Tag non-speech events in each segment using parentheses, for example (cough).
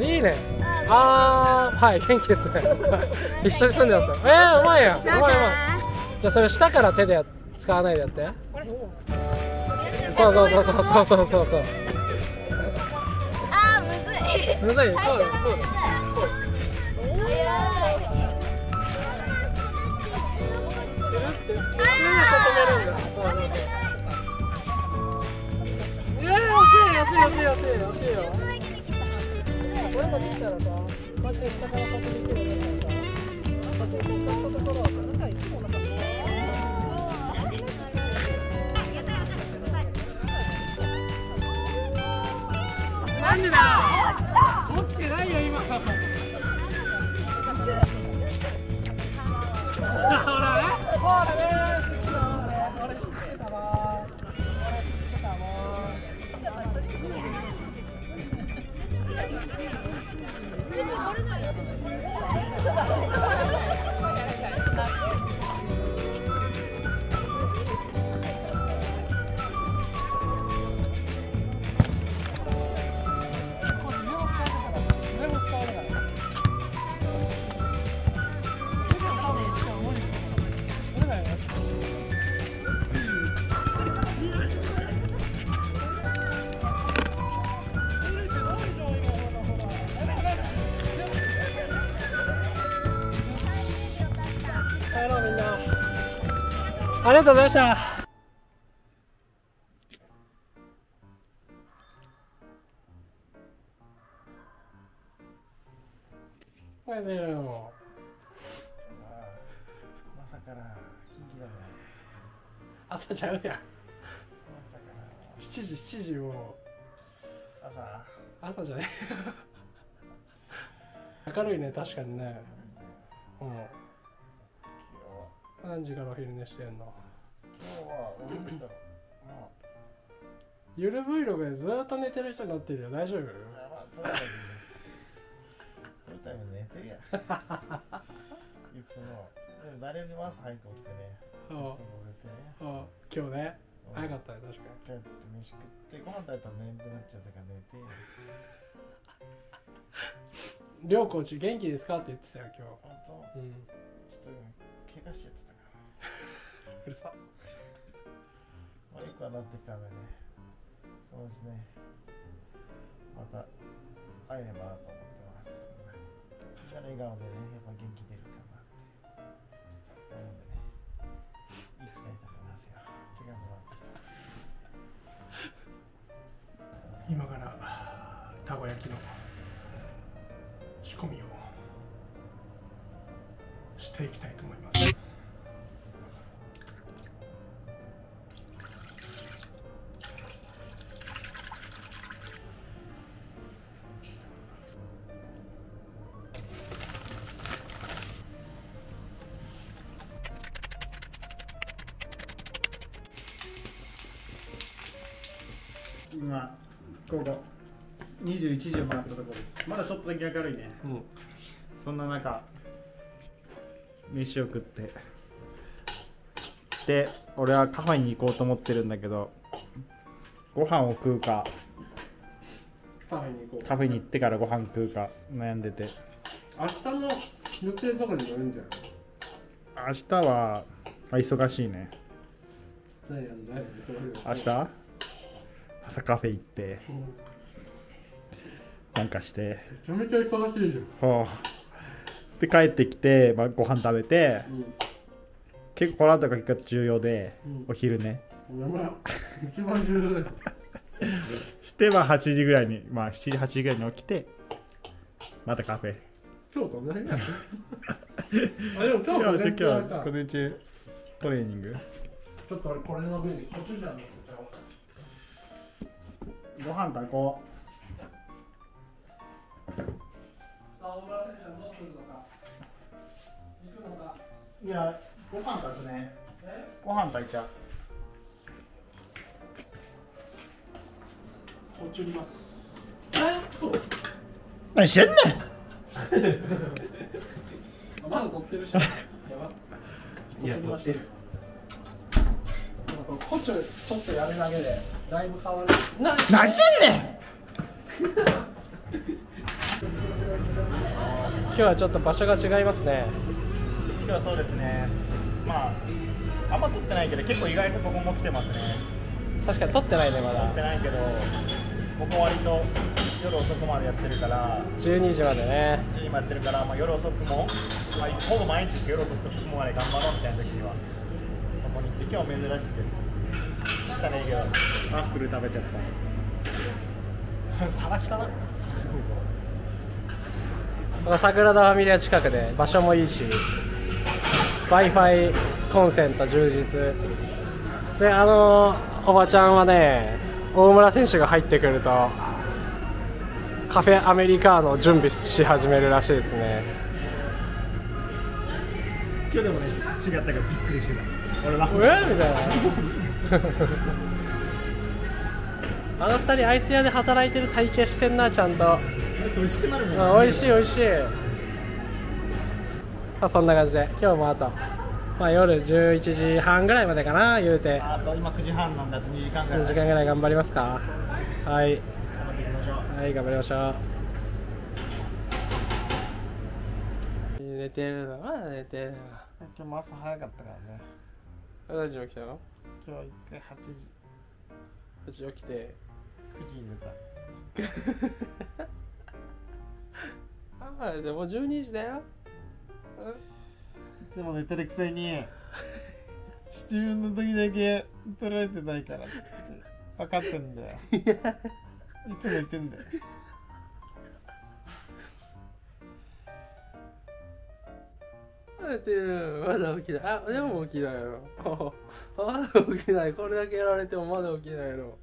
いいね。あーはい元気ですね。(laughs) 一緒に住んでますえー、うまいやうまいうまい。じゃあそれ下から手で使わないでやって。そうそうそうそうそうそうそう。あーむずい。むずい。そうだよそうだよ。いや惜しい惜しい惜しい惜しい惜しいよ。かできたら、からや今の、か、今。ほらね。これないよ。ありがとうございました。おいでよまさから元気だね。朝ちゃうやまさか7時7時を。朝。朝じゃね明るいね確かにね。何時からお昼寝してんの？日今日はうゆる Vlog でずーっと寝てる人になってるよ。大丈夫？うまあまあとりあえずとりあえず寝てるやん。いつも。でも誰よりも朝早く起きてね。あそう寝てね。あ今日ね。うん。早かったね確か帰って飯食ってご飯食べたら眠くなっちゃったから寝て。にりょうコーチ元気ですか？って言ってたよ本当？今日うん。ちょっと怪我しちゃっうるさ。悪くはなってきたんだよね。そのうちね。また会えればなと思ってます。みんなの笑顔でねやっぱ元気出るかなって思うんでね。行きたいと思いますよ。手が回って。きた今からたこ焼きの仕込みをしていきたいと思います午後21時を回ったところです。まだちょっとだけ明るいね。うん。そんな中飯を食って。で俺はカフェに行こうと思ってるんだけどご飯を食うか。カフェに行こう。カフェに行ってからご飯食うか悩んでて。明日の予定とかにもいるんじゃない？明日はあ忙しいね。何やんだい明日？朝カフェ行ってうんめなんかして。ちゃめちゃ忙しいじほうで帰ってきて、まあ、ご飯食べてゃん。結構この後が結構重要で、うん。お昼ね。うんやばい一番重要だよ。(laughs) しては8時ぐらいにまあ7時8時ぐらいに起きてまたカフェ。今日と同じだよ (laughs) あでも今日今午前中トレーニング。ちょっと俺これの上にコチュジャンのっちゃおうご飯炊こさあ大村選手はどうするのか？行くのか？ういやご飯炊くね。え？ご飯炊いちゃう。こっちります。え？そう何してんねん！あ (laughs) まだ撮ってるし。やば。いや撮ってる。これコチュちょっとやるだけでだいぶ変わる。な何してんねん。今日はちょっと場所が違いますね。今日はそうですね。まああんま撮ってないけど結構意外とここも来てますね。確かに撮ってないねま撮ってだないけどここ割と夜遅くまでやってるから。12時までね。今やってるから、まあ、夜遅くも、まあ、ほぼ毎日ですけど夜遅くまで頑張ろうみたいな時にはここに行って今日珍しく汚ねえけどワッフル食べちゃった。皿したな。桜田ファミリア近くで場所もいいし w i f i コンセント充実。であのおばちゃんはね大村選手が入ってくるとカフェアメリカーノを準備し始めるらしいですね今日でもね違ったからびっくりしてた。俺はえ？みたいな。あの二人アイス屋で働いてる体型してんなちゃんと。美味しくなるもんあ美味しい美味しい。まあそんな感じで。今日もあと、まあ、夜11時半ぐらいまでかな言うて。あと今9時半なんだと2時間ぐらい。2時間ぐらい頑張りますか。はい。頑張っていきましょう。はい頑張りましょう寝てるのまだ寝てるの今日も朝早かったからね。何時起きたの？今日一回8時。うち起きて。9時に寝た。(laughs) あでも12時だよ。いつも寝てるくせに。自分の時だけ取られてないから分かってんだよ。いつも言ってんだよ寝てる。まだ起きない。あでも起きないの。まだ起きない。これだけやられてもまだ起きないの。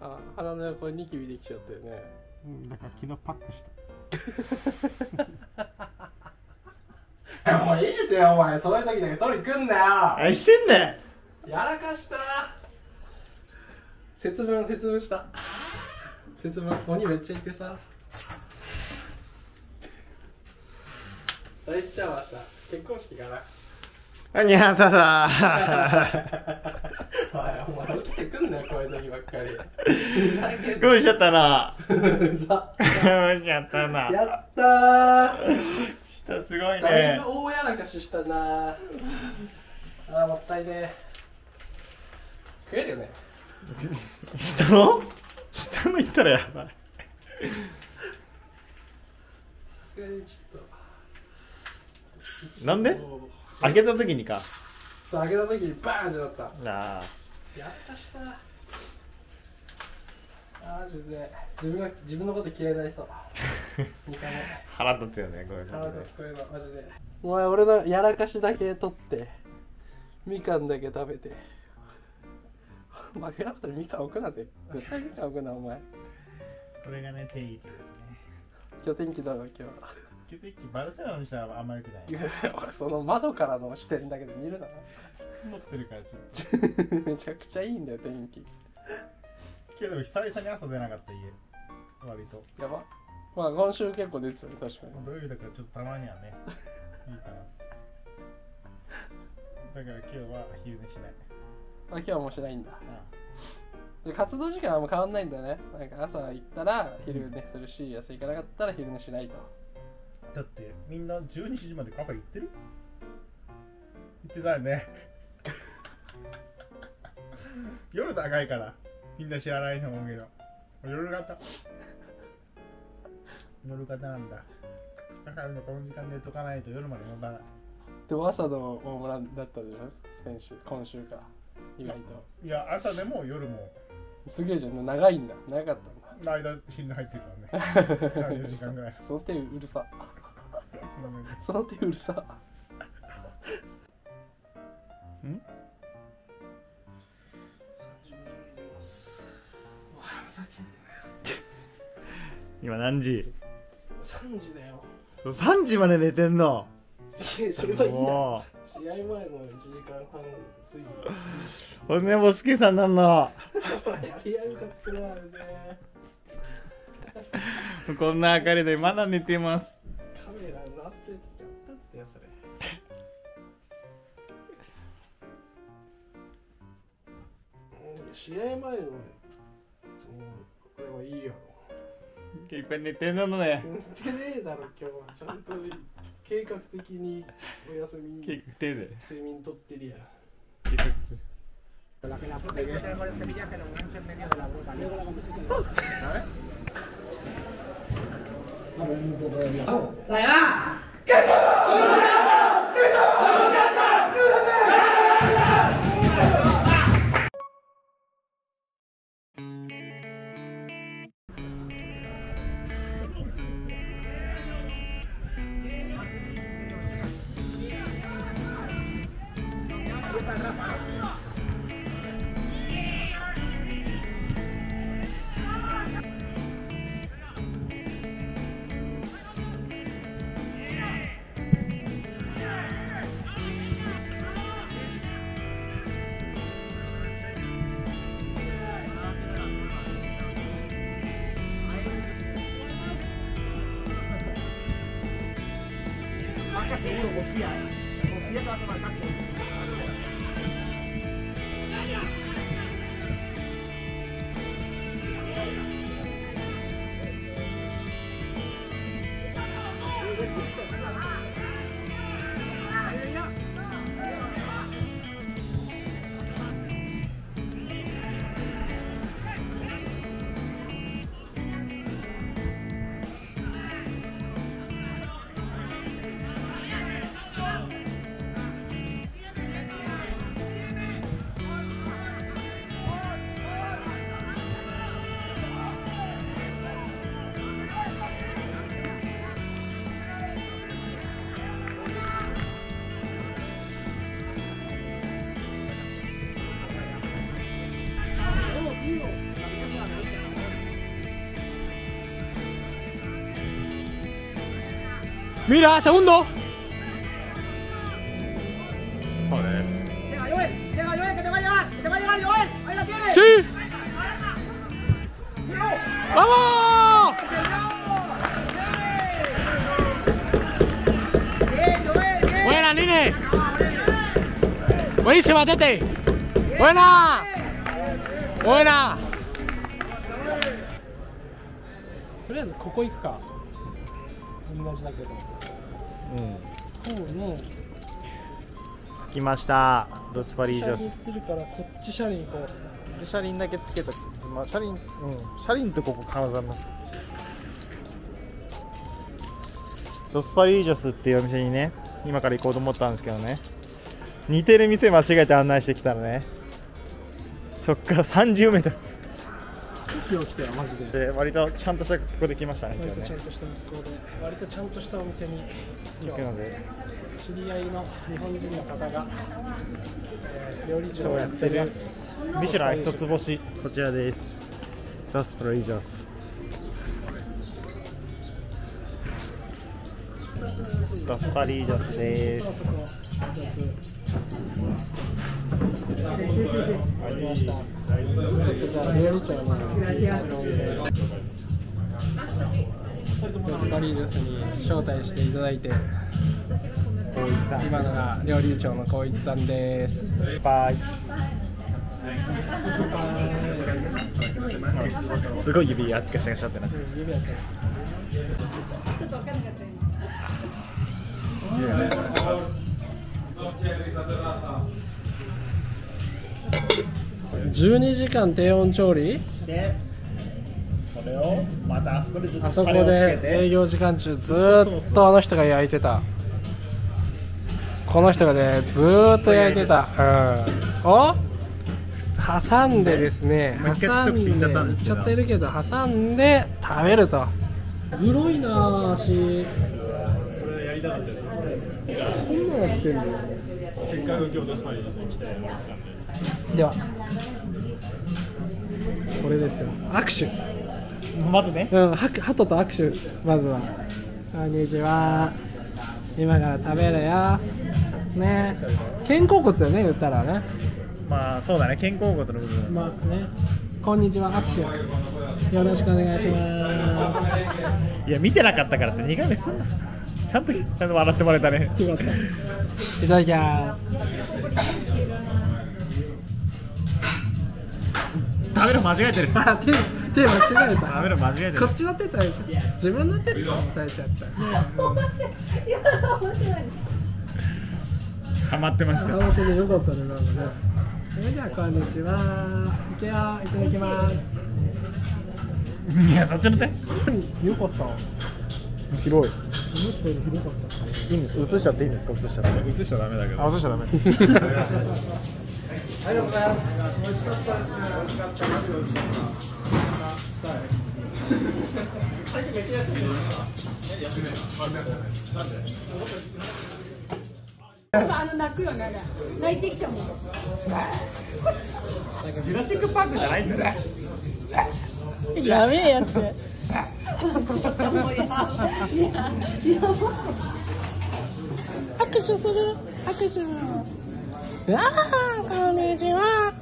あ鼻の横にニキビできちゃったよね。うんだから昨日パックした。(laughs) もういいってよお前。そういう時だけ取り組んだよ。あしてんだよ。やらかした。節分節分した。節分。鬼めっちゃいてさ。アイスシャワーした結婚式かな。何やささ。お前お前起きてくんなよこういう時ばっかり。ゴーしちゃったな。うざしちゃったな。やったー。下すごいね。ぶ大やらかししたな。あーもったいね。食えるよね。下の？下の行ったらやばい。さすがにちょっとなんで？開けた時にか。そう開けた時にバーンってなった。なあ。やったした。あー自分で自分が自分のこと嫌いになりそう2回目。腹立つよねこういう腹のね立つこういうのマジで。お前俺のやらかしだけ取ってみかんだけ食べて。負けなくてみかん置くなぜ？絶対みかん置くなお前。これがね定義ですね。今日天気どう？よ今キューテッキバルセロナにしたらあんまり良くない。その窓からの視点だけで見るな。曇ってるからちょっと。(laughs) めちゃくちゃいいんだよ天気。けど久々に朝出なかった家。割と。やば。まあ今週結構出てたね確かに。土曜日だからちょっとたまにはね (laughs) いいかな。だから今日は昼寝しない。あ今日はもうしないんだ。あで活動時間はもう変わんないんだよね。なんか朝行ったら昼寝するし朝行かなかったら昼寝しないとだってみんな12時までカフェ行ってる？行ってないね。(laughs) 夜長いからみんな知らないと思うけど。夜型。夜型なんだ。だから今この時間寝とかないと夜まで持たない。でも朝の大村だったでしょ？先週今週か。意外と。いや朝でも夜も。すげえじゃん。長いんだ。長かったんだ。間死んで入ってるからね。(laughs) 34時間ぐらい。その手うるさ。うんその手うるさ。ん？今何時？3時だよ ?3 時まで寝てんの？それはいいなも試合前の1時間半過ぎ。う俺ねも好きさんなんの。(laughs) やり合いかつくなあれね (laughs) こんな明かりでまだ寝てます試合前のそのこれはいいよいっぱい寝てんのね寝てねえだろ今日は。ちゃんと計画的にお休み。結局手で。睡眠とってるやん在那。Mira, segundo. Joder. Llega Joel, llega Joel, que te va a llegar, que te va a llegar Joel, ahí la tienes. Sí. ¡Vamos! Bien, Joel, bien. Buena, Nine. Buenísima, Tete. Buena. Buena. とりあえずここ行くか同じだけど うの着きました。ドスパリージョス。ってるからこっち車輪行こう車輪だけつけたまあ車輪うん。車輪とここ金沢ますドスパリージョスっていうお店にね今から行こうと思ったんですけどね。似てる店間違えて案内してきたらね。そっから30メート奇跡起きたよマジでで割とちゃんとしたここで来ましたね割今日ねとちゃんとした学校で割とちゃんとしたお店に行くので知り合いの日本人の方が、えー料理長をやってるおりますミシュラン一つ星こちらですドスパリージョスドスパリージョスです。ちょっとじゃあ料理長のスパリージョスに招待していただいて、光一さん今のが料理長の光一さんです。バイすごい指あっちかしがしゃってなっちゃう12時間低温調理？でそれをまたあそこでずっとあそこでて。営業時間中ずーっとあの人が焼いてた。この人がねずーっと焼いてた。うん。お？挟んでですね挟んでいっちゃってるけど。挟んで食べるとグロいなあ足これやりたかったですこんなのやってんの？せっかく今日ドスパリーに来てもらったんで。ではこれですよ。握手。まずね。うん、はハトと握手。まずは。こんにちは。今から食べるよ。ね。肩甲骨だよね言ったらね。まあそうだね。肩甲骨の部分。まあね。こんにちは握手。よろしくお願いしまいや見てなかったからって苦めすんな。ちゃんとちゃんと笑ってもらえたね。すよかった。いただきますべる間違えてる。あ手手間違えた。ダメだ間違えてこっちの手対し自分の手と対しちゃった。ハマってました。あの手でよかったねなんかね。それじゃあこんにちは。いくよ。いただきます。いやそっちの手よかった。思っ広いたより広かった。いいん映しちゃっていいんですか？映しちゃって。映しちゃダメだけど。あ映しちゃダメ (laughs) ありがとうございます。美味しかったですね美味しかった最近めっちゃ安いあの泣くよね泣いてきたもんジュラシックパークじゃないんだやべえやつ拍手する拍手うわーこんにちは。